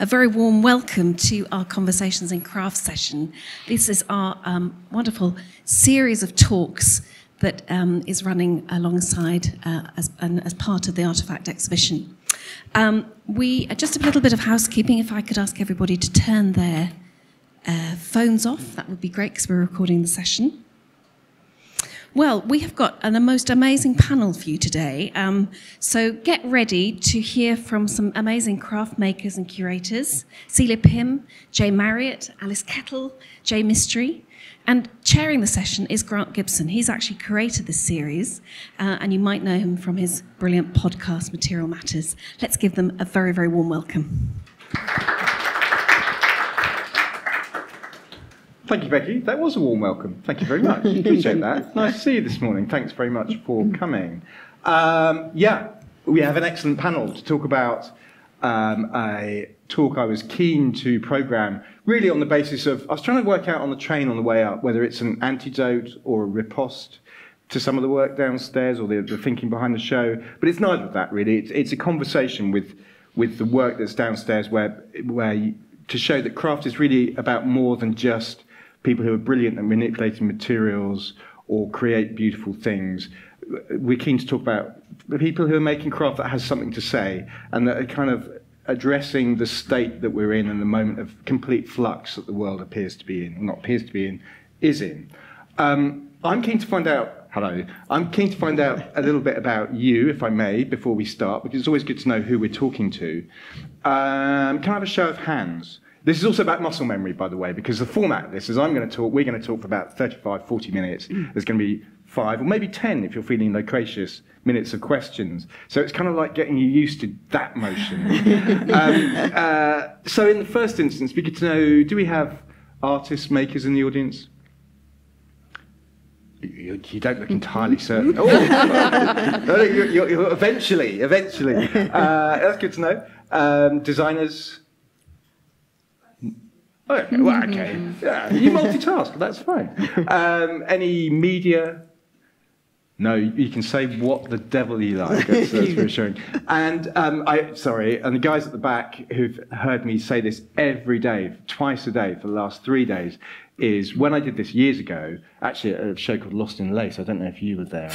A very warm welcome to our Conversations in Craft session. This is our um, wonderful series of talks that um, is running alongside uh, as, as, part of the Artefact exhibition. Um, we uh, just a little bit of housekeeping. If I could ask everybody to turn their uh, phones off, that would be great because we're recording the session. Well, we have got a most amazing panel for you today. Um, so get ready to hear from some amazing craft makers and curators Celia Pym, Jane Marriott, Alice Kettle, Jay Mistry. And chairing the session is Grant Gibson. He's actually created this series, uh, and you might know him from his brilliant podcast, Material Matters. Let's give them a very, very warm welcome. Thank you, Becky. That was a warm welcome. Thank you very much. Appreciate that. Nice to see you this morning. Thanks very much for coming. Um, yeah, we have an excellent panel to talk about um, a talk I was keen to program, really on the basis of I was trying to work out on the train on the way up whether it's an antidote or a riposte to some of the work downstairs or the, the thinking behind the show. But it's neither of that really. It's, it's a conversation with with the work that's downstairs, where where you, to show that craft is really about more than just people who are brilliant at manipulating materials or create beautiful things. We're keen to talk about the people who are making craft that has something to say and that are kind of addressing the state that we're in and the moment of complete flux that the world appears to be in, or not appears to be in, is in. Um, I'm keen to find out, hello, I'm keen to find out a little bit about you, if I may, before we start, because it's always good to know who we're talking to. Um, can I have a show of hands? This is also about muscle memory, by the way, because the format of this is I'm going to talk, we're going to talk for about 35, 40 minutes. There's going to be five or maybe 10 if you're feeling loquacious minutes of questions. So it's kind of like getting you used to that motion. um, uh, so in the first instance, we get to know, do we have artists, makers in the audience? You, you don't look entirely certain. Oh, you're, you're, you're, eventually, eventually. Uh, that's good to know. Um, designers, Okay, well, okay. Yeah, you multitask, that's fine. Um, any media? No, you can say what the devil you like. That's, that's reassuring. And um, I, sorry, and the guys at the back who've heard me say this every day, twice a day for the last three days, is when I did this years ago, actually at a show called Lost in Lace. I don't know if you were there.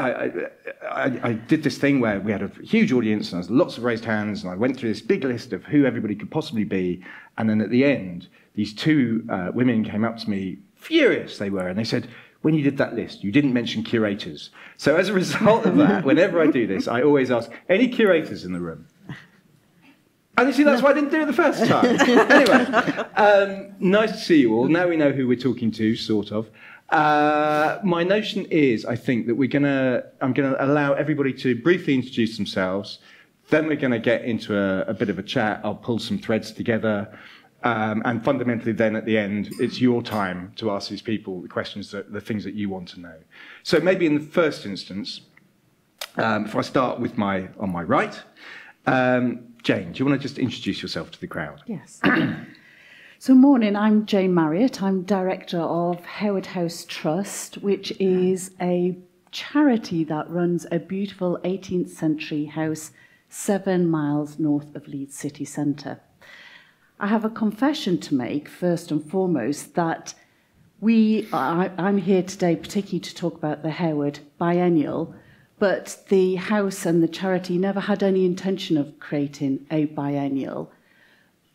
I, I, I, did this thing where we had a huge audience and there was lots of raised hands, and I went through this big list of who everybody could possibly be. And then at the end, these two uh, women came up to me, furious they were, and they said, when you did that list, you didn't mention curators. So as a result of that, whenever I do this, I always ask, any curators in the room? And you see, that's why I didn't do it the first time. anyway, um, nice to see you all. Now we know who we're talking to, sort of. Uh, my notion is, I think, that we're going to, I'm going to allow everybody to briefly introduce themselves. Then we're going to get into a, a, bit of a chat. I'll pull some threads together. Um, and fundamentally, then at the end, it's your time to ask these people the questions, that, the things that you want to know. So maybe in the first instance, um, if I start with my on my right, um, Jane, do you want to just introduce yourself to the crowd? Yes. So, morning, I'm Jane Marriott. I'm director of Harewood House Trust, which is a charity that runs a beautiful 18th century house seven miles north of Leeds city centre. I have a confession to make, first and foremost, that we, I, I'm here today particularly to talk about the Harewood Biennial, but the house and the charity never had any intention of creating a biennial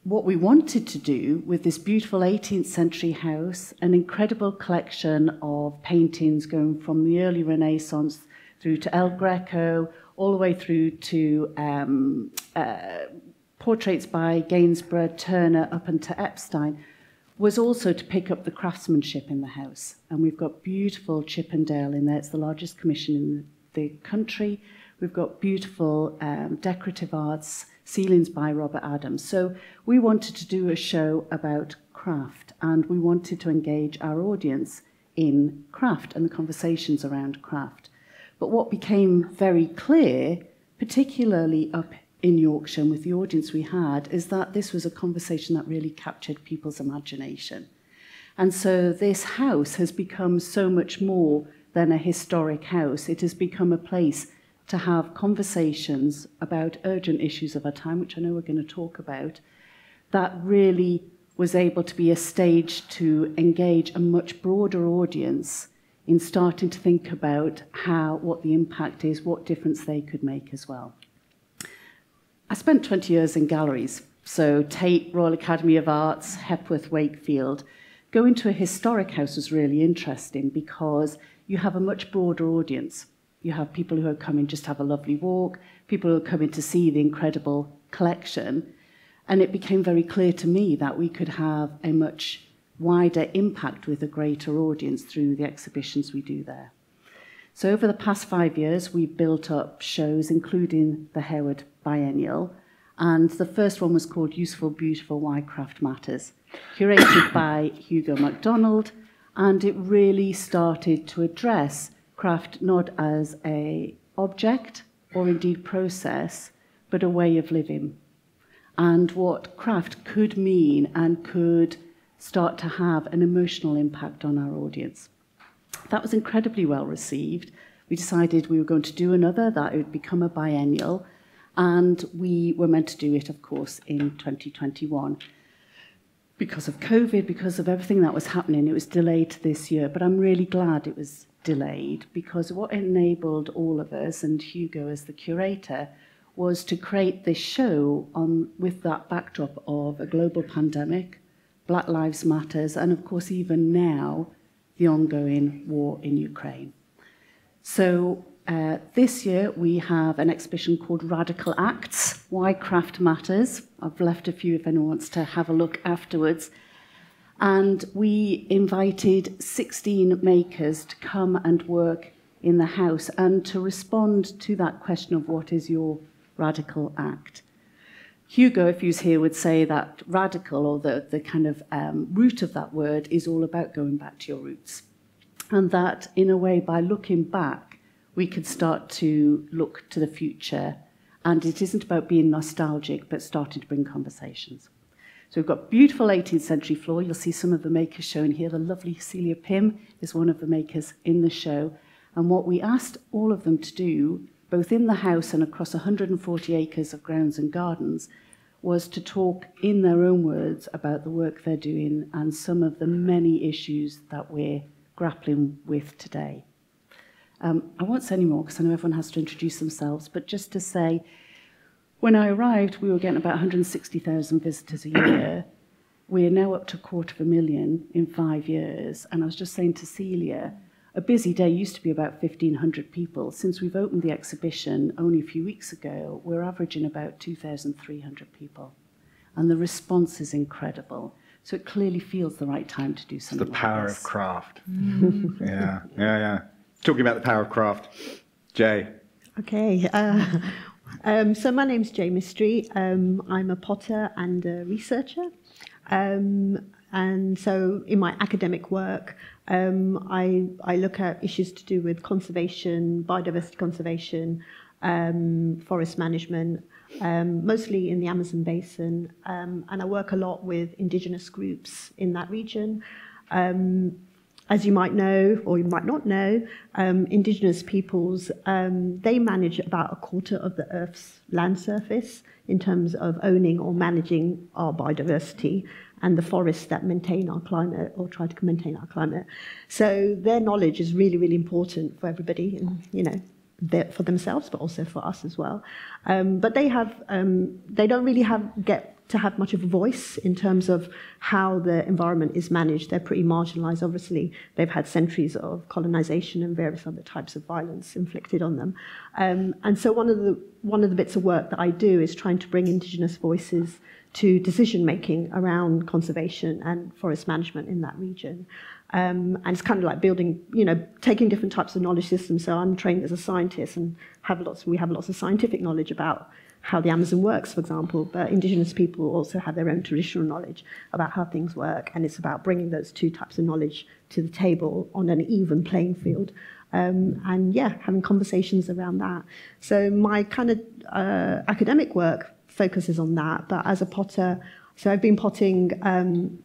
what we wanted to do with this beautiful 18th century house, an incredible collection of paintings going from the early Renaissance through to El Greco, all the way through to um, uh, portraits by Gainsborough, Turner, up into Epstein, was also to pick up the craftsmanship in the house. And we've got beautiful Chippendale in there. It's the largest commission in the country. We've got beautiful um, decorative arts, ceilings by Robert Adams. So we wanted to do a show about craft and we wanted to engage our audience in craft and the conversations around craft. But what became very clear, particularly up in Yorkshire and with the audience we had, is that this was a conversation that really captured people's imagination. And so this house has become so much more than a historic house. It has become a place to have conversations about urgent issues of our time, which I know we're going to talk about, that really was able to be a stage to engage a much broader audience in starting to think about how what the impact is, what difference they could make as well. I spent 20 years in galleries, so Tate, Royal Academy of Arts, Hepworth, Wakefield. Going to a historic house was really interesting because you have a much broader audience. You have people who are coming just to have a lovely walk, people who are coming to see the incredible collection. And it became very clear to me that we could have a much wider impact with a greater audience through the exhibitions we do there. So over the past five years, we've built up shows, including the Harewood Biennial, and the first one was called Useful, Beautiful, Why Craft Matters, curated by Hugo MacDonald, and it really started to address craft not as a object or indeed process, but a way of living, and what craft could mean and could start to have an emotional impact on our audience. That was incredibly well received. We decided we were going to do another, that it would become a biennial, and we were meant to do it, of course, in 2021. Because of COVID, because of everything that was happening, it was delayed this year, but I'm really glad it was delayed because what enabled all of us, and Hugo as the curator, was to create this show on, with that backdrop of a global pandemic, Black Lives Matters, and of course, even now, the ongoing war in Ukraine. So, uh, this year we have an exhibition called Radical Acts Why Craft Matters. I've left a few if anyone wants to have a look afterwards. And we invited 16 makers to come and work in the house and to respond to that question of what is your radical act. Hugo, if he was here, would say that radical, or the, the kind of um, root of that word, is all about going back to your roots. And that, in a way, by looking back, we could start to look to the future. And it isn't about being nostalgic, but starting to bring conversations. So we've got beautiful 18th century floor. You'll see some of the makers shown here. The lovely Celia Pym is one of the makers in the show. And what we asked all of them to do both in the house and across 140 acres of grounds and gardens, was to talk in their own words about the work they're doing and some of the many issues that we're grappling with today. Um, I won't say any more because I know everyone has to introduce themselves, but just to say, when I arrived, we were getting about 160,000 visitors a year. We're now up to a quarter of a million in five years. And I was just saying to Celia, a busy day used to be about 1,500 people. Since we've opened the exhibition only a few weeks ago, we're averaging about 2,300 people. And the response is incredible. So it clearly feels the right time to do something. It's the power like of craft. Mm. yeah, yeah, yeah. Talking about the power of craft. Jay. Okay. Uh, um, so my name's Jay Mistry. Um, I'm a potter and a researcher. Um, and so in my academic work, um, I, I look at issues to do with conservation, biodiversity conservation, um, forest management, um, mostly in the Amazon basin. And I work a lot with indigenous groups in that region. Um, as you might know, or you might not know, um, indigenous peoples, um, they manage about a quarter of the Earth's land surface in terms of owning or managing our biodiversity and the forests that maintain our climate or try to maintain our climate. So their knowledge is really, really important for everybody, and you know, for themselves, but also for us as well. Um, but they have, um, they don't really have get to have much of a voice in terms of how the environment is managed. They're pretty marginalized, obviously. They've had centuries of colonization and various other types of violence inflicted on them. Um, and so one of the one of the bits of work that I do is trying to bring indigenous voices to decision making around conservation and forest management in that region. Um, and it's kind of like building, you know, taking different types of knowledge systems. So I'm trained as a scientist and have lots, we have lots of scientific knowledge about how the Amazon works, for example, but indigenous people also have their own traditional knowledge about how things work, and it's about bringing those two types of knowledge to the table on an even playing field. Um, and yeah, having conversations around that. So my kind of uh, academic work focuses on that. But as a potter, so I've been potting um,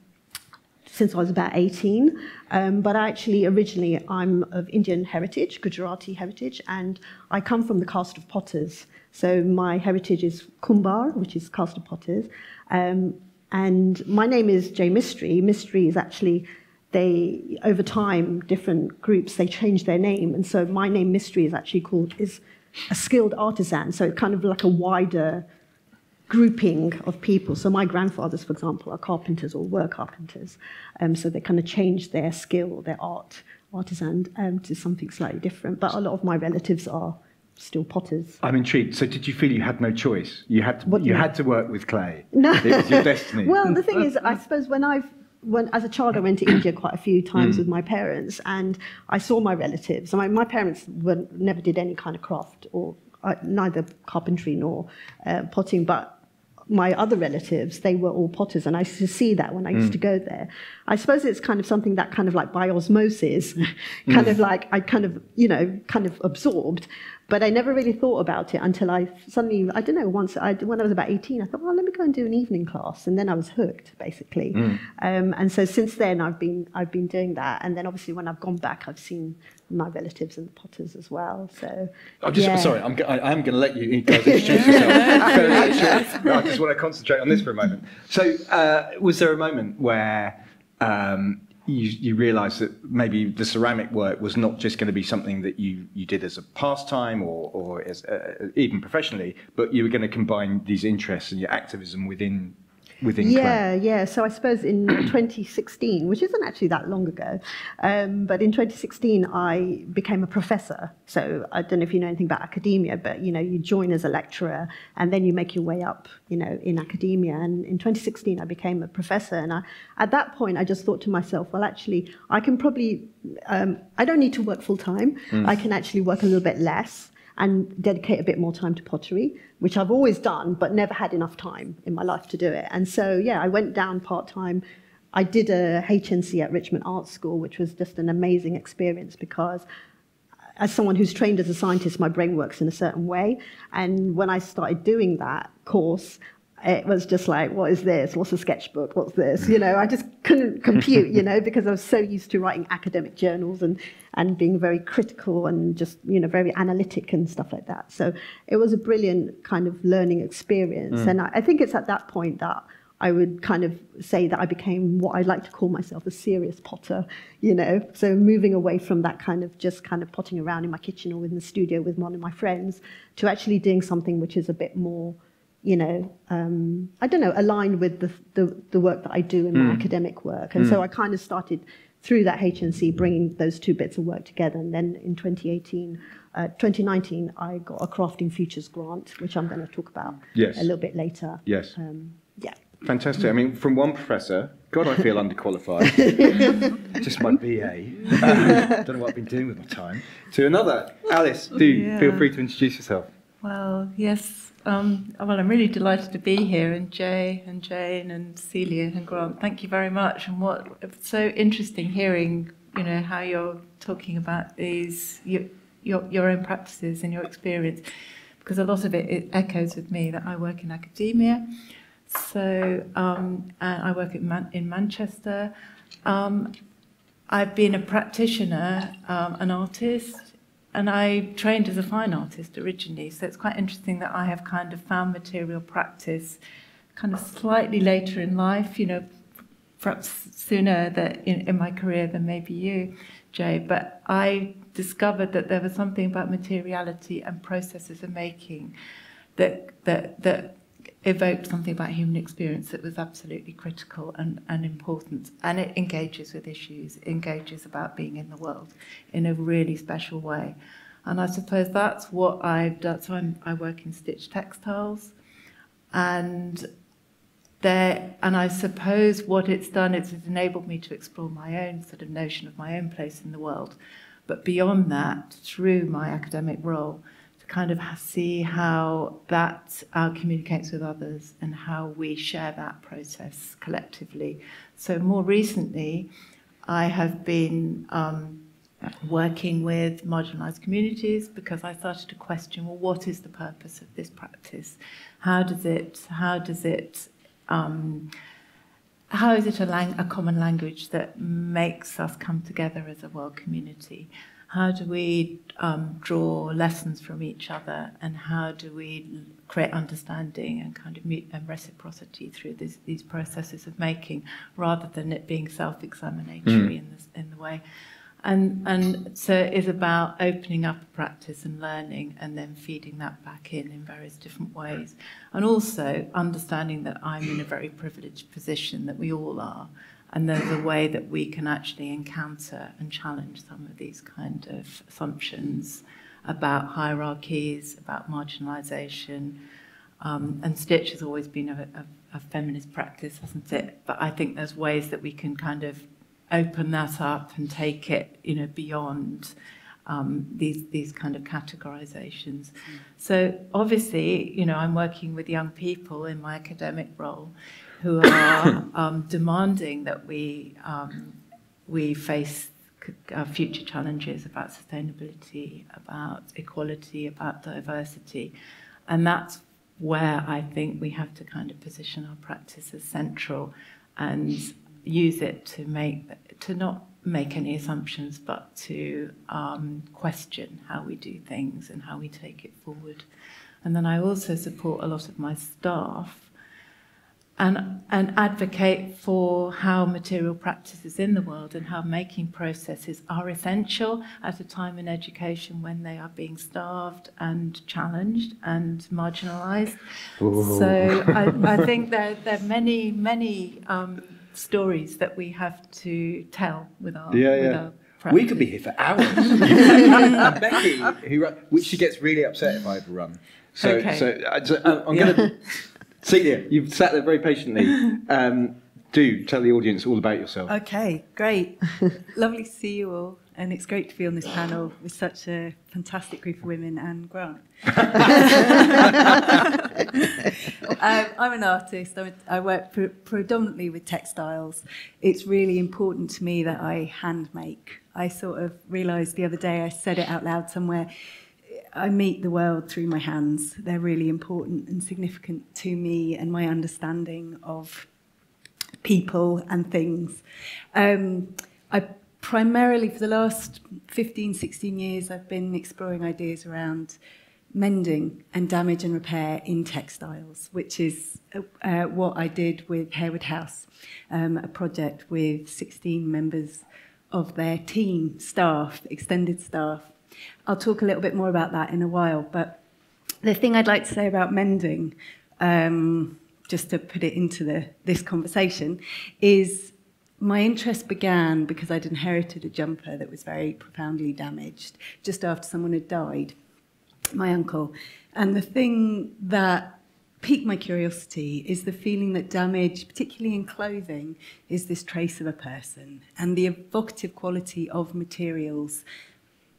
since I was about 18. Um, but I actually, originally, I'm of Indian heritage, Gujarati heritage, and I come from the caste of potters. So my heritage is Kumbar, which is caste of potters. Um, and my name is Jay Mistry. Mistry is actually they over time different groups they change their name and so my name Mistry is actually called is a skilled artisan so it's kind of like a wider grouping of people so my grandfathers for example are carpenters or were carpenters um, so they kind of changed their skill their art artisan um, to something slightly different but a lot of my relatives are still potters I'm intrigued. So, did you feel you had no choice? You had to. What you you had to work with clay. No. It was your destiny. well, the thing is, I suppose when I've when as a child I went to India quite a few times Mm. with my parents, and I saw my relatives. My, my parents were, never did any kind of craft or uh, neither carpentry nor uh, potting, but my other relatives, they were all potters, and I used to see that when I used to mm. go there. I suppose it's kind of something that kind of like by osmosis, kind of mm. like I kind of, you know, kind of absorbed. But I never really thought about it until I suddenly, I don't know, once I, when I was about 18, I thought, well, let me go and do an evening class. And then I was hooked, basically. Mm. Um, and so since then, I've been, I've been doing that. And then obviously, when I've gone back, I've seen my relatives and the potters as well. So, I'm just yeah. sorry. I'm, go- I, I am going to let you guys introduce yourself. Very much. No, I just want to concentrate on this for a moment. So, uh, was there a moment where um, you, you realised that maybe the ceramic work was not just going to be something that you, you did as a pastime or, or as, uh, even professionally, but you were going to combine these interests and your activism within within? Yeah, yeah. So I suppose in 2016, which isn't actually that long ago, um, but in 2016 I became a professor. So I don't know if you know anything about academia, but you know you join as a lecturer and then you make your way up, you know, in academia. And in 2016 I became a professor, and I, at that point I just thought to myself, well, actually I can probably, um, I don't need to work full time. I can actually work a little bit less and dedicate a bit more time to pottery, which I've always done, but never had enough time in my life to do it. And so, yeah, I went down part time. I did a HNC at Richmond Art School, which was just an amazing experience because uh, as someone who's trained as a scientist, my brain works in a certain way. And when I started doing that course, it was just like, what is this? What's a sketchbook? What's this? You mm. know, I just couldn't compute, you know, because I was so used to writing academic journals and, and being very critical and just, you know, very analytic and stuff like that. So it was a brilliant kind of learning experience. Mm. And I, I think it's at that point that I would kind of say that I became what I like to call myself a serious potter, you know. So moving away from that kind of just kind of potting around in my kitchen or in the studio with one of my friends to actually doing something which is a bit more, you know, um, I don't know, aligned with the, the, the work that I do in my academic work. And so I kind of started through that HNC bringing those two bits of work together. And then in 2018, uh, 2019, I got a Crafting Futures grant, which I'm going to talk about Yes. a little bit later. Yes. Um, yeah. Fantastic. I mean, from one professor, God, I feel underqualified. Just my BA. don't know what I've been doing with my time. To another, Alice, do Yeah. feel free to introduce yourself. Well, yes. Um, well, I'm really delighted to be here, and Jay and Jane and Celia and Grant. Thank you very much. And what it's so interesting hearing, you know, how you're talking about these your your, your own practices and your experience, because a lot of it, it echoes with me that I work in academia. So um, and I work in, Man- in Manchester. Um, I've been a practitioner, um, an artist, and I trained as a fine artist originally. So it's quite interesting that I have kind of found material practice kind of slightly later in life, you know, perhaps sooner that in, in my career than maybe you, Jay. But I discovered that there was something about materiality and processes of making that that that evoked something about human experience that was absolutely critical and, and important. And it engages with issues, engages about being in the world in a really special way. And I suppose that's what I've done. So I'm, I work in stitch textiles. And there, and I suppose what it's done is it's enabled me to explore my own sort of notion of my own place in the world. But beyond that, through my academic role, kind of see how that uh, communicates with others and how we share that process collectively. So more recently, I have been um, working with marginalised communities because I started to question, well, what is the purpose of this practice? How does it? How does it? Um, how is it a, a common language that makes us come together as a world community? How do we um, draw lessons from each other, and how do we create understanding and kind of and reciprocity through this, these processes of making, rather than it being self-examinatory mm. in, this, in the way? And, and so it is about opening up practice and learning and then feeding that back in in various different ways. And also understanding that I'm in a very privileged position, that we all are, and there's a way that we can actually encounter and challenge some of these kind of assumptions about hierarchies, about marginalization. Um, and Stitch has always been a, a, a feminist practice, hasn't it? But I think there's ways that we can kind of open that up and take it, you know, beyond um, these these kind of categorizations. Mm. So obviously, you know, I'm working with young people in my academic role who are um, demanding that we um, we face uh, future challenges about sustainability, about equality, about diversity, and that's where I think we have to kind of position our practice as central and use it to make to not make any assumptions, but to um, question how we do things and how we take it forward. And then I also support a lot of my staff and, and advocate for how material practices in the world and how making processes are essential at a time in education when they are being starved and challenged and marginalized. Ooh. So I, I, think there, there are many, many um, stories that we have to tell with our, yeah, with yeah. Our we could be here for hours. Becky, who, which she gets really upset if I overrun. So, okay. so, so uh, I'm going to. Celia, you've sat there very patiently. Um, do tell the audience all about yourself. Okay, great. Lovely to see you all. And it's great to be on this panel with such a fantastic group of women and Grant. um, I'm an artist. I'm a, i work pre- predominantly with textiles. It's really important to me that I hand make. I sort of realised the other day, I said it out loud somewhere. I meet the world through my hands. They're really important and significant to me and my understanding of people and things. Um, I primarily, for the last 15, 16 years, I've been exploring ideas around mending and damage and repair in textiles, which is uh, what I did with Harewood House, um, a project with 16 members of their team, staff, extended staff. I'll talk a little bit more about that in a while, but the thing I'd like to say about mending, um, just to put it into the, this conversation, is my interest began because I'd inherited a jumper that was very profoundly damaged just after someone had died my uncle. And the thing that piqued my curiosity is the feeling that damage, particularly in clothing, is this trace of a person and the evocative quality of materials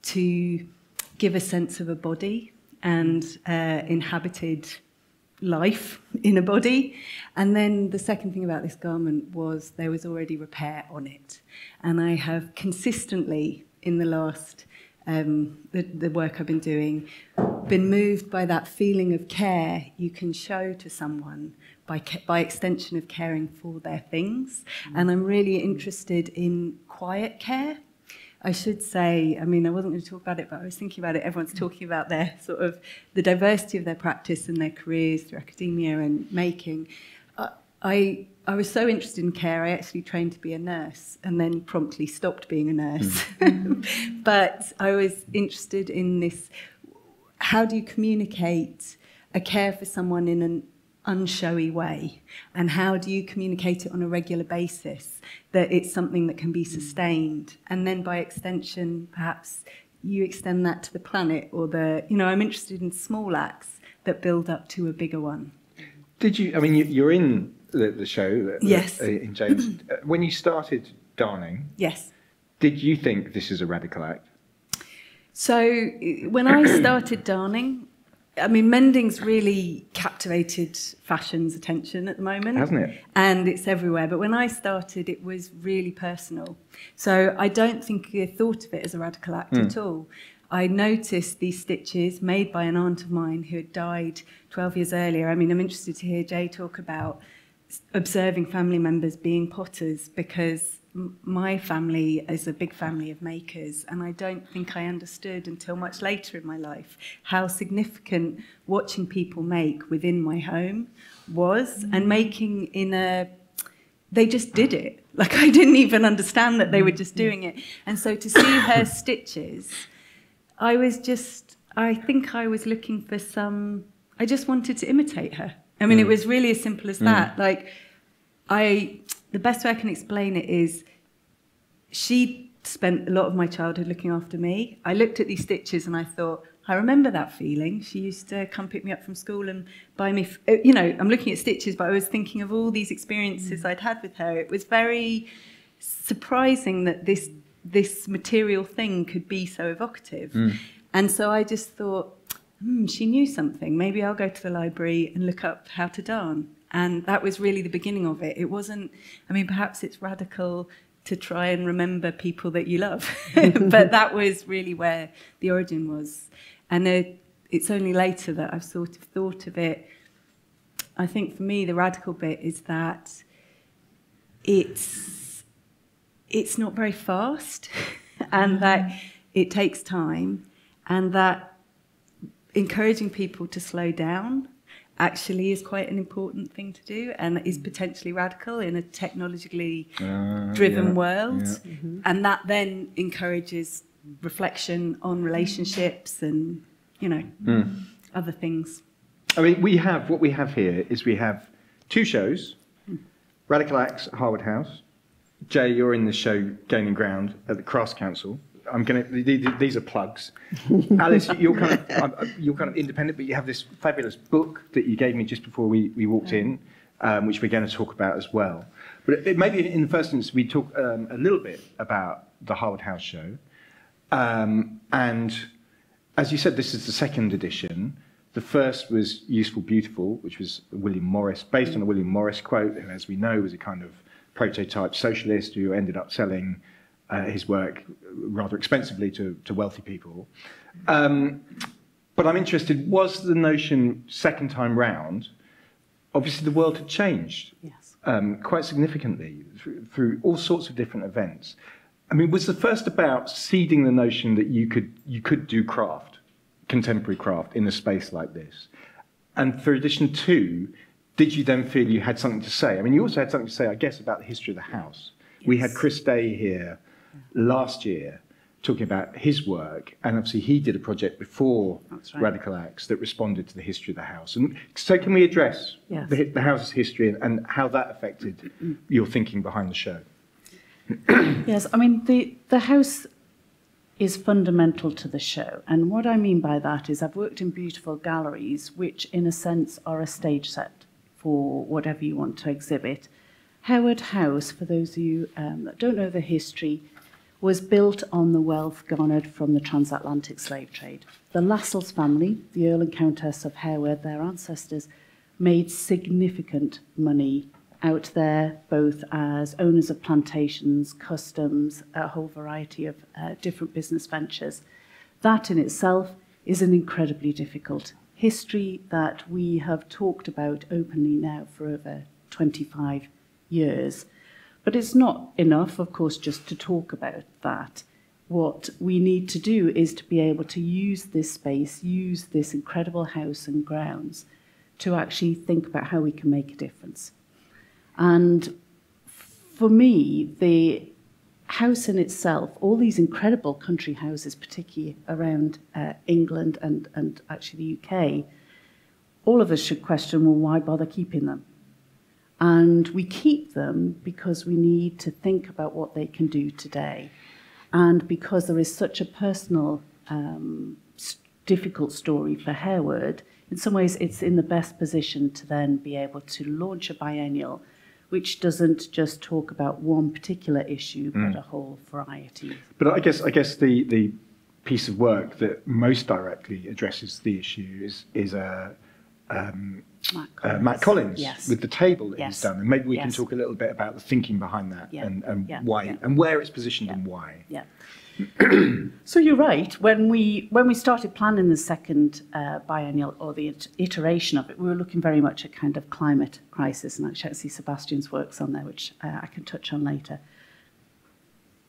to give a sense of a body and uh, inhabited life in a body. And then the second thing about this garment was there was already repair on it. And I have consistently, in the last um, the, the work I've been doing, been moved by that feeling of care you can show to someone by, by extension of caring for their things. Mm. And I'm really interested in quiet care. I should say, I mean, I wasn't going to talk about it, but I was thinking about it. Everyone's talking about their sort of the diversity of their practice and their careers through academia and making. Uh, I I was so interested in care, I actually trained to be a nurse and then promptly stopped being a nurse. Mm. but I was interested in this how do you communicate a care for someone in an unshowy way? And how do you communicate it on a regular basis that it's something that can be sustained? And then by extension, perhaps you extend that to the planet or the, you know, I'm interested in small acts that build up to a bigger one. Did you, I mean, you're in the, the show yes. Uh, in James. Uh, when you started darning, yes, did you think this is a radical act? So when I started darning, I mean, mending's really captivated fashion's attention at the moment. Hasn't it? And it's everywhere. But when I started, it was really personal. So I don't think I thought of it as a radical act mm. at all. I noticed these stitches made by an aunt of mine who had died 12 years earlier. I mean, I'm interested to hear Jay talk about observing family members being potters because my family is a big family of makers, and I don't think I understood until much later in my life how significant watching people make within my home was, mm. and making in a they just did it. Like I didn't even understand that they were just doing it. And so to see her stitches, I was just, I think I was looking for some, I just wanted to imitate her. I mean, mm. it was really as simple as that. Mm. Like, I, the best way I can explain it is she spent a lot of my childhood looking after me. I looked at these stitches and I thought, I remember that feeling. She used to come pick me up from school and buy me, uh, you know, I'm looking at stitches, but I was thinking of all these experiences mm. I'd had with her. It was very surprising that this this material thing could be so evocative. Mm. And so I just thought, hmm, she knew something. Maybe I'll go to the library and look up how to darn. And that was really the beginning of it. It wasn't, I mean, perhaps it's radical to try and remember people that you love. but that was really where the origin was. And it, it's only later that I've sort of thought of it. I think for me, the radical bit is that it's, it's not very fast and that mm-hmm. it takes time and that encouraging people to slow down actually is quite an important thing to do and is potentially radical in a technologically uh, driven yeah, world. Yeah. Mm-hmm. And that then encourages reflection on relationships and, you know, mm. other things. I mean, we have, what we have here is we have two shows Radical Acts at Harewood House. Jay, you're in the show Gaining Ground at the Crafts Council. I'm going to. These are plugs. Alice, you're kind of you're kind of independent, but you have this fabulous book that you gave me just before we, we walked in, um, which we're going to talk about as well. But it, maybe in the first instance we talk um, a little bit about the Harewood House show, um, and as you said, this is the second edition. The first was Useful Beautiful, which was William Morris, based on a William Morris quote, who, as we know, was a kind of prototype socialist who ended up selling uh, his work rather expensively to, to wealthy people. Um, but I'm interested, was the notion second time round, obviously the world had changed yes. um, quite significantly through, through all sorts of different events. I mean, was the first about seeding the notion that you could, you could do craft, contemporary craft, in a space like this? And for edition two, did you then feel you had something to say? I mean, you also had something to say, I guess, about the history of the house. Yes. We had Chris Day here last year talking about his work, and obviously he did a project before right. Radical Acts that responded to the history of the house. And so, can we address yes. the, the, house's history and, and how that affected your thinking behind the show? yes, I mean the the house is fundamental to the show, and what I mean by that is I've worked in beautiful galleries, which in a sense are a stage set for whatever you want to exhibit. Harewood House, for those of you um, that don't know the history, was built on the wealth garnered from the transatlantic slave trade. The Lascelles family, the Earl and Countess of Harewood, their ancestors, made significant money out there, both as owners of plantations, customs, a whole variety of uh, different business ventures. That in itself is an incredibly difficult history that we have talked about openly now for over 25 years. But it's not enough, of course, just to talk about that. What we need to do is to be able to use this space, use this incredible house and grounds to actually think about how we can make a difference. And for me, the house in itself, all these incredible country houses, particularly around uh, England and, and actually the UK, all of us should question well, why bother keeping them? And we keep them because we need to think about what they can do today. And because there is such a personal, um, difficult story for Harewood, in some ways it's in the best position to then be able to launch a biennial which doesn't just talk about one particular issue, mm. but a whole variety. But I guess, I guess the, the piece of work that most directly addresses the issue is, is a, um, Mac uh, Collins, uh, Mac Collins yes. with the table that yes. he's done, and maybe we yes. can talk a little bit about the thinking behind that yeah. and, and yeah. why yeah. and where it's positioned and why. Yeah. so you're right. When we when we started planning the second uh, biennial or the iteration of it, we were looking very much at kind of climate crisis, and actually I see Sebastian's works on there, which uh, I can touch on later.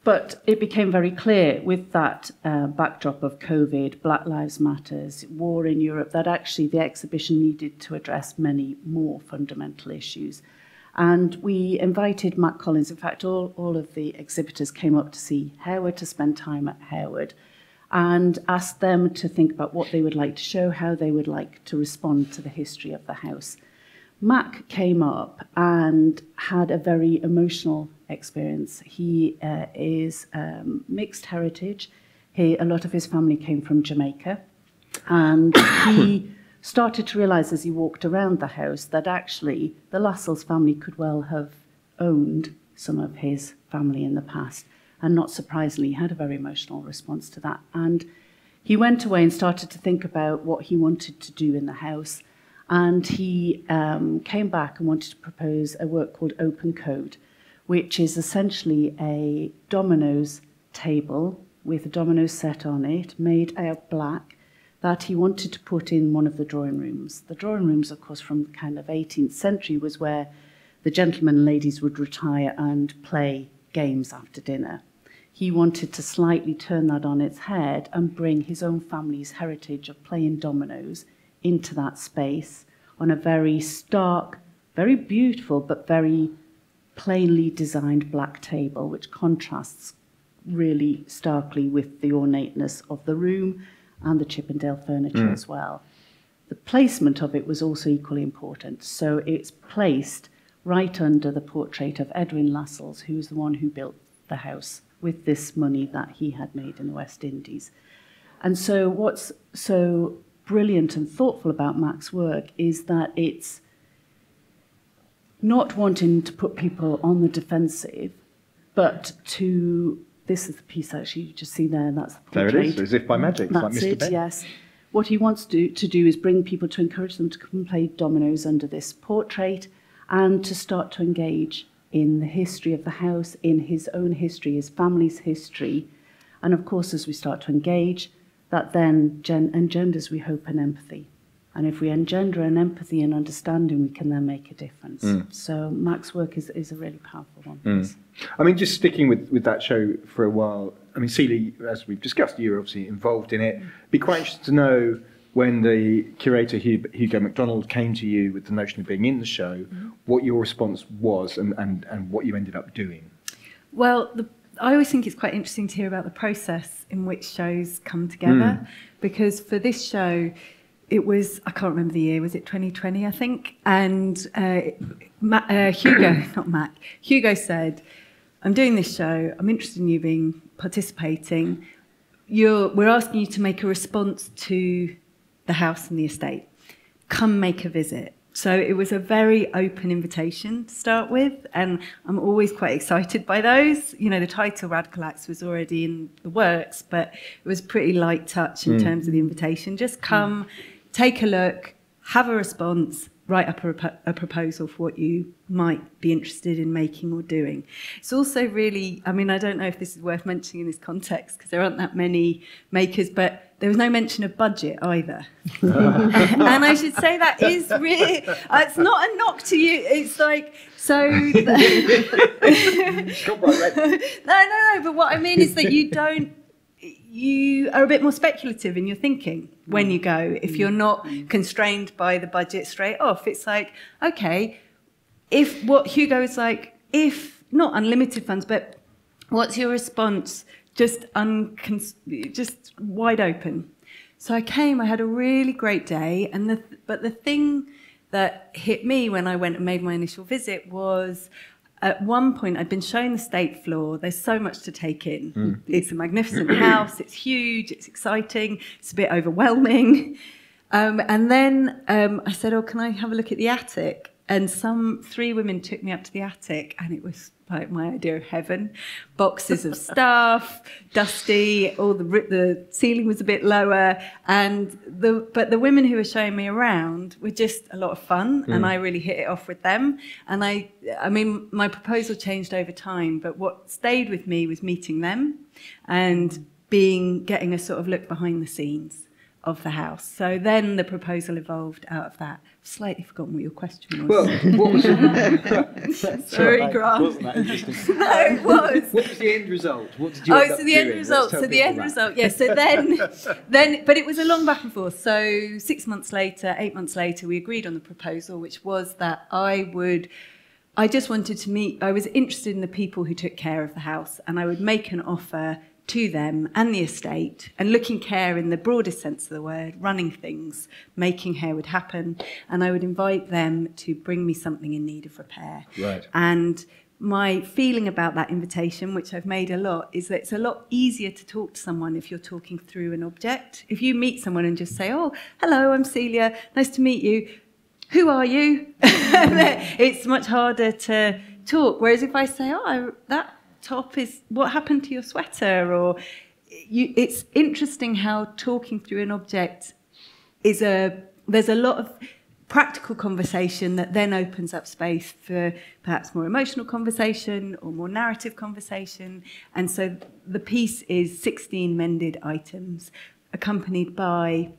But it became very clear with that uh, backdrop of COVID, Black Lives Matters, war in Europe, that actually the exhibition needed to address many more fundamental issues. And we invited Mac Collins. In fact, all, all of the exhibitors came up to see Harewood, to spend time at Harewood, and asked them to think about what they would like to show, how they would like to respond to the history of the house. Mac came up and had a very emotional experience. He uh, is um, mixed heritage. He, a lot of his family came from Jamaica, and he started to realize as he walked around the house that actually the Lascelles family could well have owned some of his family in the past. And not surprisingly, he had a very emotional response to that. And he went away and started to think about what he wanted to do in the house. And he um, came back and wanted to propose a work called Open Code, which is essentially a dominoes table with a domino set on it, made out of black, that he wanted to put in one of the drawing rooms. The drawing rooms, of course, from the kind of 18th century was where the gentlemen and ladies would retire and play games after dinner. He wanted to slightly turn that on its head and bring his own family's heritage of playing dominoes into that space on a very stark, very beautiful, but very plainly designed black table, which contrasts really starkly with the ornateness of the room and the Chippendale furniture mm. as well. The placement of it was also equally important. So it's placed right under the portrait of Edwin Lascelles, who was the one who built the house with this money that he had made in the West Indies. And so what's so brilliant and thoughtful about Mac's work is that it's not wanting to put people on the defensive, but to this is the piece actually you just see there, and that's the portrait. There it is, as if by magic. That's like it, yes. What he wants to do, to do is bring people to encourage them to come and play dominoes under this portrait and to start to engage in the history of the house, in his own history, his family's history. And of course, as we start to engage, that then gen- engenders, we hope, an empathy. And if we engender an empathy and understanding, we can then make a difference. Mm. So Mac's work is, is a really powerful one. Mm. I mean, just sticking with, with that show for a while, I mean, Celia, as we've discussed, you're obviously involved in it. Be quite interested to know when the curator Hugo MacDonald came to you with the notion of being in the show, mm-hmm. what your response was and, and, and what you ended up doing. Well, the, I always think it's quite interesting to hear about the process in which shows come together, mm. because for this show, it was I can't remember the year. Was it 2020? I think. And uh, uh, Hugo, not Mac, Hugo said, "I'm doing this show. I'm interested in you being participating. You're, we're asking you to make a response to the house and the estate. Come make a visit." So it was a very open invitation to start with, and I'm always quite excited by those. You know, the title Radical Acts was already in the works, but it was pretty light touch in mm. terms of the invitation. Just come, mm take a look, have a response, write up a, a, proposal for what you might be interested in making or doing. It's also really, I mean, I don't know if this is worth mentioning in this context because there aren't that many makers, but there was no mention of budget either. and I should say that is really, it's not a knock to you. It's like, so. no, no, no, but what I mean is that you don't you are a bit more speculative in your thinking when you go. If you're not constrained by the budget straight off, it's like, okay, if what Hugo is like, if not unlimited funds, but what's your response? Just uncon- just wide open. So I came. I had a really great day, and the but the thing that hit me when I went and made my initial visit was at one point, I'd been shown the state floor. There's so much to take in. Mm. It's a magnificent house. It's huge. It's exciting. It's a bit overwhelming. Um, and then um, I said, "Oh, can I have a look at the attic?" And some three women took me up to the attic, and it was like my idea of heaven. Boxes of stuff, dusty. All the the ceiling was a bit lower, and the but the women who were showing me around were just a lot of fun, mm. and I really hit it off with them. And I, I mean, my proposal changed over time, but what stayed with me was meeting them, and being getting a sort of look behind the scenes of the house. So then the proposal evolved out of that. I've slightly forgotten what your question was. Well, what was it? Sorry, Grant. Wasn't that interesting? no, it was. What was the end result? What did you? Oh, so the end result. So the end that. result. Yeah. So then, then, but it was a long back and forth. So six months later, eight months later, we agreed on the proposal, which was that I would. I just wanted to meet. I was interested in the people who took care of the house, and I would make an offer to them and the estate and looking care in the broadest sense of the word, running things, making Harewood happen. And I would invite them to bring me something in need of repair. Right. And my feeling about that invitation, which I've made a lot, is that it's a lot easier to talk to someone if you're talking through an object. If you meet someone and just say, Oh, hello, I'm Celia, nice to meet you. Who are you? it's much harder to talk. Whereas if I say, Oh, I, that top is what happened to your sweater? Or you, it's interesting how talking through an object is a there's a lot of practical conversation that then opens up space for perhaps more emotional conversation or more narrative conversation. And so the piece is 16 mended items accompanied by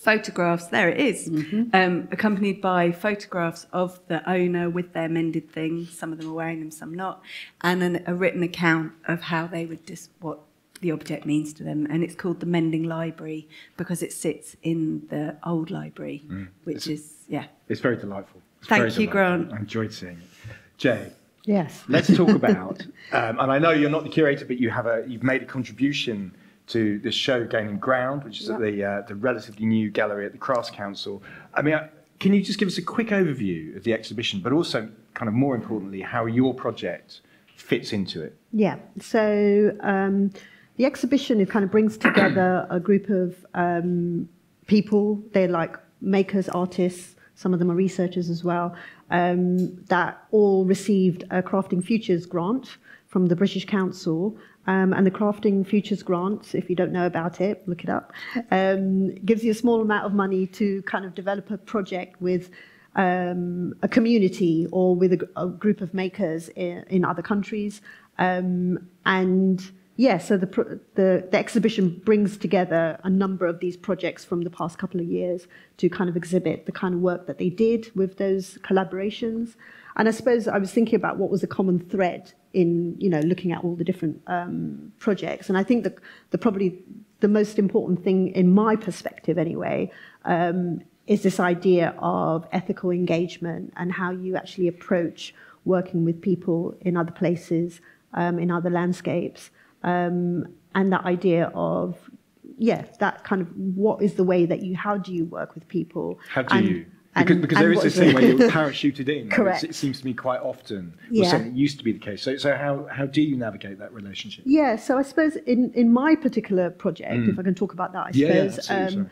photographs, there it is, mm-hmm. um, accompanied by photographs of the owner with their mended things. Some of them are wearing them, some not, and an, a written account of how they would dis- what the object means to them. And it's called the Mending Library because it sits in the old library, mm. which it's, is, yeah. It's very delightful. It's Thank very you, delightful. Grant. I enjoyed seeing it. Jay. Yes. Let's talk about, um, and I know you're not the curator, but you have a, you've made a contribution to the show gaining ground, which is yep. at the, uh, the relatively new gallery at the Crafts Council. I mean, uh, can you just give us a quick overview of the exhibition, but also, kind of more importantly, how your project fits into it? Yeah. So um, the exhibition it kind of brings together a group of um, people. They're like makers, artists. Some of them are researchers as well. Um, that all received a Crafting Futures grant from the British Council um, and the Crafting Futures Grant, if you don't know about it, look it up, um, gives you a small amount of money to kind of develop a project with um, a community or with a, a group of makers in, in other countries. Um, and yeah, so the, the, the, exhibition brings together a number of these projects from the past couple of years to kind of exhibit the kind of work that they did with those collaborations. And I suppose I was thinking about what was a common thread in you know looking at all the different um, projects. And I think that the probably the most important thing in my perspective anyway um, is this idea of ethical engagement and how you actually approach working with people in other places, um, in other landscapes, um, and that idea of yeah, that kind of what is the way that you how do you work with people? How do and, you? Because, because there is this thing where you're parachuted in. Correct. It seems to me quite often, yeah. or something used to be the case. So, so how, how do you navigate that relationship? Yeah, so I suppose in, in my particular project, mm. if I can talk about that, I yeah, suppose, yeah, um,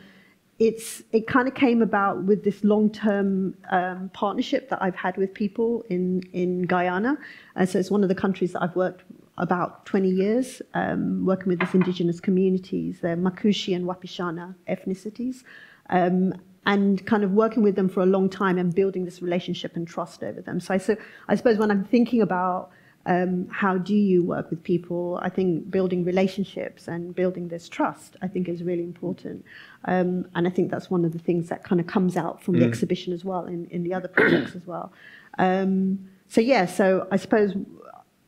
it's, it kind of came about with this long-term um, partnership that I've had with people in, in Guyana. And so it's one of the countries that I've worked about 20 years, um, working with these indigenous communities, the Makushi and Wapishana ethnicities. Um, and kind of working with them for a long time and building this relationship and trust over them. So I, so I suppose when I'm thinking about um, how do you work with people, I think building relationships and building this trust, I think is really important. Um, and I think that's one of the things that kind of comes out from mm. the exhibition as well, in, in the other projects as well. Um, so yeah, so I suppose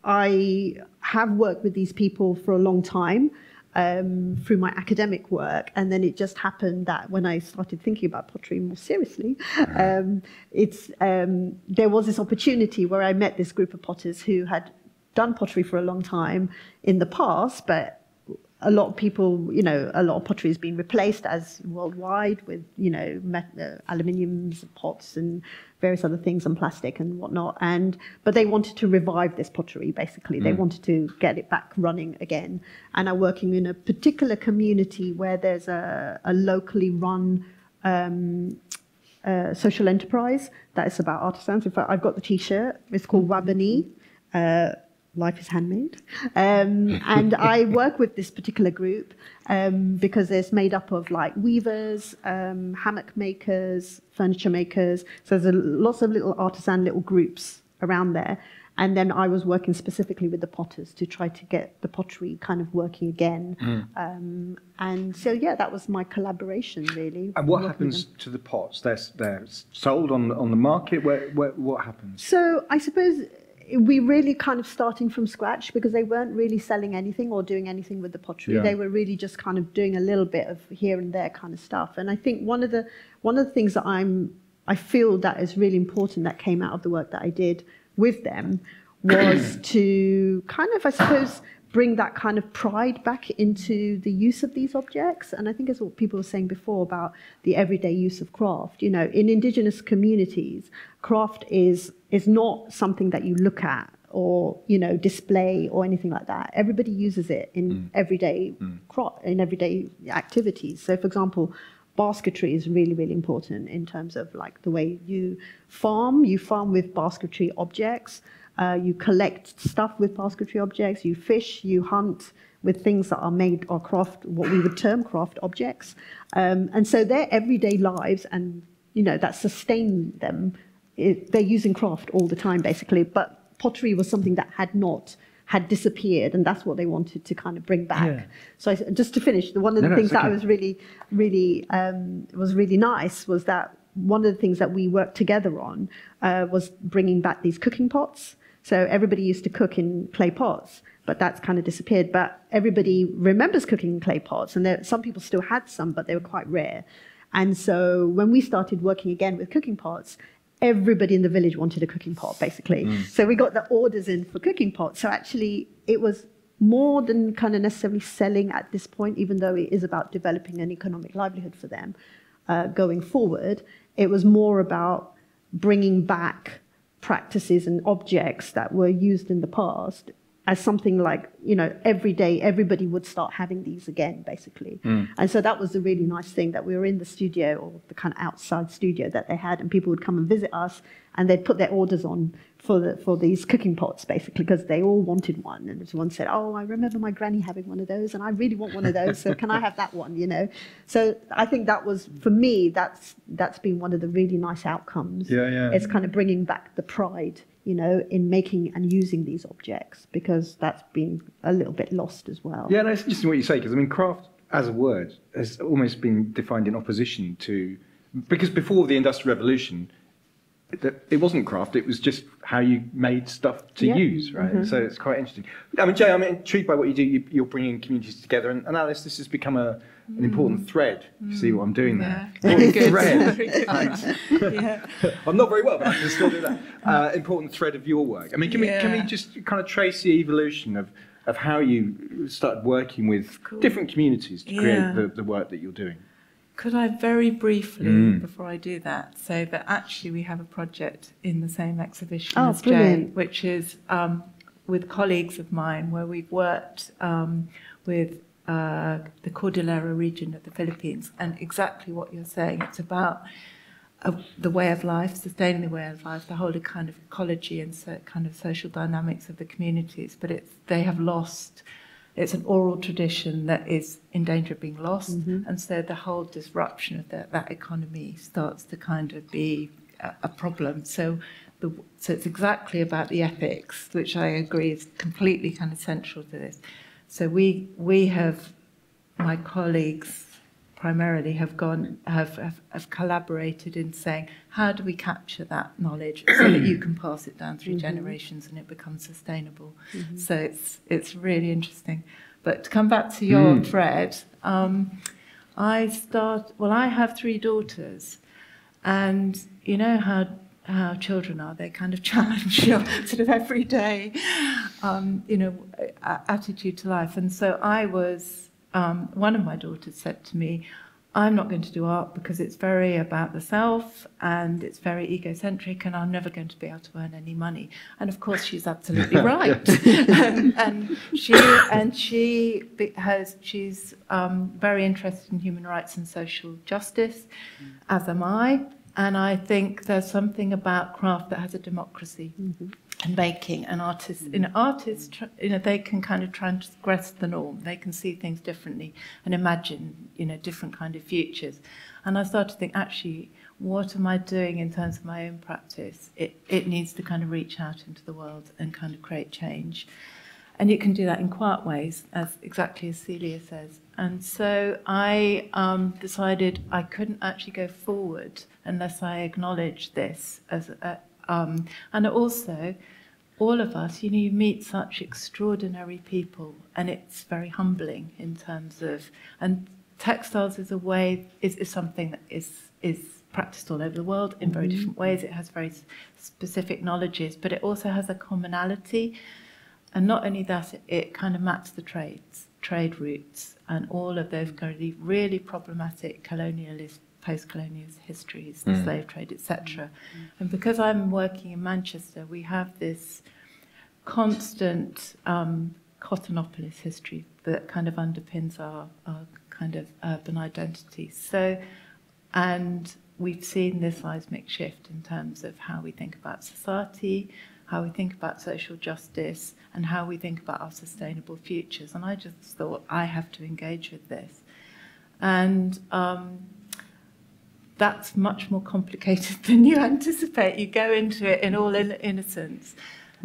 I have worked with these people for a long time um, through my academic work, and then it just happened that when I started thinking about pottery more seriously, um, it's um, there was this opportunity where I met this group of potters who had done pottery for a long time in the past, but a lot of people, you know, a lot of pottery has been replaced as worldwide with, you know, uh, aluminiums, pots, and various other things, and plastic and whatnot. And but they wanted to revive this pottery. Basically, mm. they wanted to get it back running again, and are working in a particular community where there's a, a locally run. Um, uh, social enterprise that is about artisans. In fact, I've got the T-shirt. It's called Wabani. Uh, Life is handmade. Um, and I work with this particular group um, because it's made up of like weavers, um, hammock makers, furniture makers. So there's a, lots of little artisan little groups around there. And then I was working specifically with the potters to try to get the pottery kind of working again. Mm. Um, and so, yeah, that was my collaboration, really. And what happens to the pots? They're, they're sold on, on the market? Where, where, what happens? So, I suppose we really kind of starting from scratch because they weren't really selling anything or doing anything with the pottery. Yeah. They were really just kind of doing a little bit of here and there kind of stuff. And I think one of the one of the things that I'm I feel that is really important that came out of the work that I did with them was to kind of I suppose bring that kind of pride back into the use of these objects. And I think it's what people were saying before about the everyday use of craft. You know, in indigenous communities, craft is is not something that you look at or you know display or anything like that. Everybody uses it in mm. everyday mm. craft, in everyday activities. So, for example. Basketry is really, really important in terms of like the way you farm. You farm with basketry objects. Uh, you collect stuff with basketry objects, you fish, you hunt with things that are made or craft, what we would term craft objects. Um, and so their everyday lives and, you know, that sustain them, it, they're using craft all the time, basically. But pottery was something that had not had disappeared, and that's what they wanted to kind of bring back. Yeah. So I, just to finish, the one of the no, things no, okay. that I was really, really um, was really nice was that one of the things that we worked together on uh, was bringing back these cooking pots. So everybody used to cook in clay pots, but that's kind of disappeared. But everybody remembers cooking in clay pots, and there, some people still had some, but they were quite rare. And so when we started working again with cooking pots, everybody in the village wanted a cooking pot, basically. Mm. So we got the orders in for cooking pots. So actually, it was more than kind of necessarily selling at this point, even though it is about developing an economic livelihood for them uh, going forward. It was more about bringing back practices and objects that were used in the past as something like, you know, every day everybody would start having these again, basically. Mm. And so that was a really nice thing that we were in the studio or the kind of outside studio that they had, and people would come and visit us and they'd put their orders on for the, for these cooking pots basically because they all wanted one. And one said oh i remember my granny having one of those and i really want one of those so can i have that one? You know? So i think that was for me that's that's been one of the really nice outcomes. Yeah yeah. It's kind of bringing back the pride you know in making and using these objects because that's been a little bit lost as well. Yeah no, it's interesting what you say because i mean craft as a word has almost been defined in opposition to because before the industrial revolution it wasn't craft, it was just how you made stuff to use, right? Mm-hmm. So it's quite interesting. I mean, Jay, I'm intrigued by what you do. You, are bringing communities together. And, and, Alice, this has become a, an important mm. thread. You see what I'm doing there? Yeah. Important thread. yeah. I'm not very well, but I can still do that. Uh, important thread of your work. I mean, can, yeah. we, can we just kind of trace the evolution of, of how you started working with cool. different communities to create the, the work that you're doing? Could I very briefly, mm. before I do that, say that actually we have a project in the same exhibition oh, as brilliant. Jay, which is um, with colleagues of mine, where we've worked um, with uh, the Cordillera region of the Philippines, and exactly what you're saying. It's about uh, the way of life, sustaining the way of life, the whole kind of ecology and so, kind of social dynamics of the communities. But it's they have lost it's an oral tradition that is in danger of being lost, mm-hmm. and so the whole disruption of that, that economy starts to kind of be a, a problem. So, the, so it's exactly about the ethics, which I agree is completely kind of central to this. So we we have my colleagues primarily have gone have, have, have collaborated in saying how do we capture that knowledge so that you can pass it down through mm-hmm. generations and it becomes sustainable. Mm-hmm. So it's it's really interesting. But to come back to your mm. thread, um, I start. Well, I have three daughters, and you know how how children are. They kind of challenge your sort of everyday, um, you know, attitude to life. And so I was um, one of my daughters said to me, I'm not going to do art because it's very about the self and it's very egocentric and I'm never going to be able to earn any money. And of course, she's absolutely right. and, and, she and she has she's um, very interested in human rights and social justice, as am I. And I think there's something about craft that has a democracy. Mm-hmm. And making and artists, you know, artists, you know, they can kind of transgress the norm. They can see things differently and imagine, you know, different kind of futures. And I started to think, actually, what am I doing in terms of my own practice? It, it needs to kind of reach out into the world and kind of create change. And you can do that in quiet ways, as exactly as Celia says. And so I um, decided I couldn't actually go forward unless I acknowledged this as a, um, and also all of us, you know, you meet such extraordinary people, and it's very humbling in terms of and textiles is a way is, is something that is is practiced all over the world in very mm-hmm. different ways. It has very specific knowledges, but it also has a commonality. And not only that, it, it kind of maps the trades, trade routes, and all of those kind of really problematic colonialist, post-colonial histories, the mm. slave trade, etc. And because I'm working in Manchester, we have this constant um, cottonopolis history that kind of underpins our, our kind of urban identity. So, and we've seen this seismic shift in terms of how we think about society, how we think about social justice, and how we think about our sustainable futures. And I just thought I have to engage with this. And um, that's much more complicated than you anticipate. You go into it in all in innocence.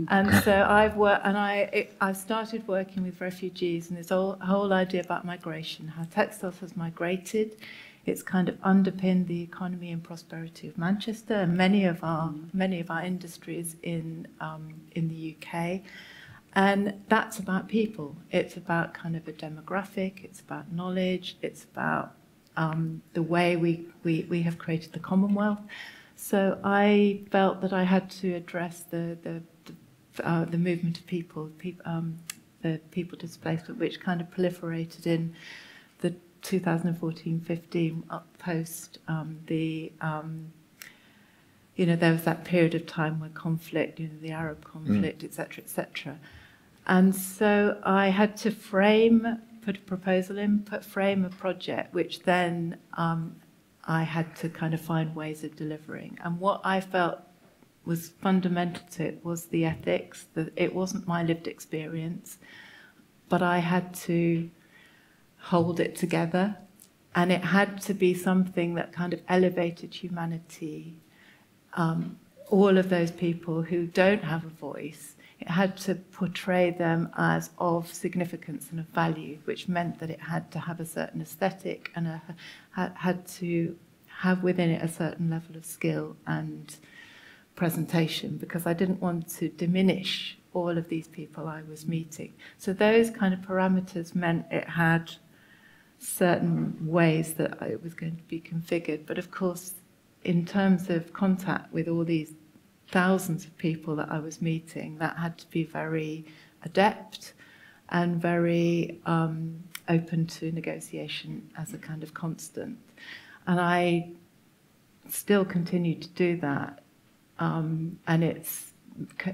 And so I've worked, and I it, I started working with refugees, and this whole, whole idea about migration, how textiles has migrated, it's kind of underpinned the economy and prosperity of Manchester and many of our many of our industries in um, in the UK. And that's about people. It's about kind of a demographic. It's about knowledge. It's about um, the way we, we, we have created the Commonwealth. So I felt that I had to address the the the, uh, the movement of people, people um, the people displacement, which kind of proliferated in the 2014-15 post um, the um, you know there was that period of time where conflict you know the Arab conflict etc mm. etc et and so I had to frame put a proposal in put frame a project which then um, I had to kind of find ways of delivering and what I felt was fundamental to it was the ethics that it wasn't my lived experience but I had to hold it together. And it had to be something that kind of elevated humanity. Um, all of those people who don't have a voice, it had to portray them as of significance and of value, which meant that it had to have a certain aesthetic and a, had to have within it a certain level of skill and presentation because I didn't want to diminish all of these people I was meeting. So those kind of parameters meant it had certain ways that it was going to be configured. But of course, in terms of contact with all these thousands of people that I was meeting, that had to be very adept and very um, open to negotiation as a kind of constant. And I still continue to do that. Um, and it's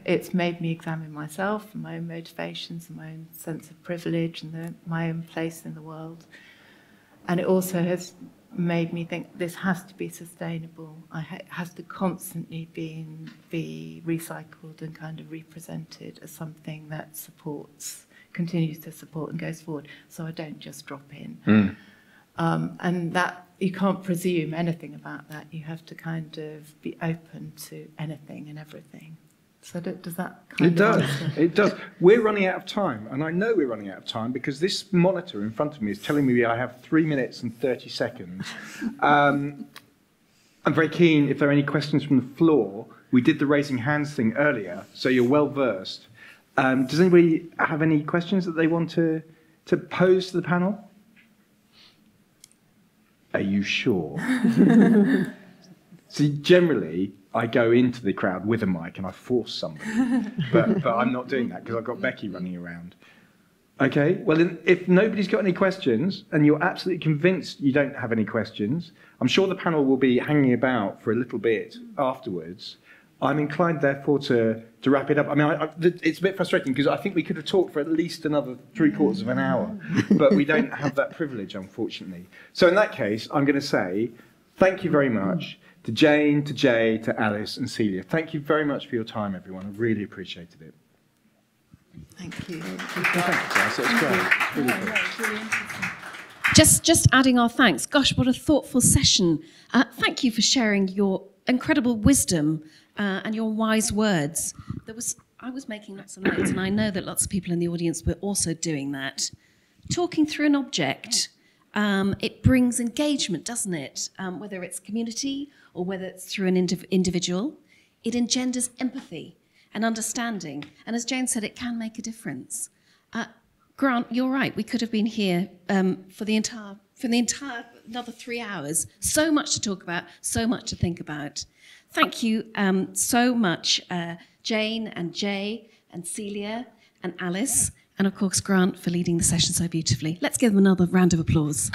it's made me examine myself and my own motivations and my own sense of privilege and the, my own place in the world. And it also has made me think this has to be sustainable. Ha- it has to constantly be, be recycled and kind of represented as something that supports, continues to support and goes forward. So I don't just drop in. Mm. Um, and that you can't presume anything about that. You have to kind of be open to anything and everything. So does that It does. It does. We're running out of time, and I know we're running out of time because this monitor in front of me is telling me I have three minutes and 30 seconds. Um, I'm very keen if there are any questions from the floor. We did the raising hands thing earlier, so you're well versed. Um, does anybody have any questions that they want to, to pose to the panel? Are you sure? See, generally, I go into the crowd with a mic and I force somebody. but, but I'm not doing that because I've got Becky running around. Okay, well, then, if nobody's got any questions and you're absolutely convinced you don't have any questions, I'm sure the panel will be hanging about for a little bit afterwards. I'm inclined, therefore, to, to wrap it up. I mean, I, I, it's a bit frustrating because I think we could have talked for at least another three quarters of an hour, but we don't have that privilege, unfortunately. So, in that case, I'm going to say Thank you very much to Jane, to Jay, to Alice, and Celia. Thank you very much for your time, everyone. I really appreciated it. Thank you. Thank you, guys. It was great. It's really cool. Just, just adding our thanks. Gosh, what a thoughtful session. Uh, thank you for sharing your incredible wisdom uh, and your wise words. There was, I was making lots of notes, and I know that lots of people in the audience were also doing that. Talking through an object, um, it brings engagement, doesn't it? Um, whether it's community or whether it's through an indiv- individual, it engenders empathy and understanding. And as Jane said, it can make a difference. Uh, Grant, you're right. We could have been here um, for the entire for the entire another three hours. So much to talk about, so much to think about. Thank you um, so much, uh, Jane and Jay and Celia and Alice, and of course Grant for leading the session so beautifully. Let's give them another round of applause.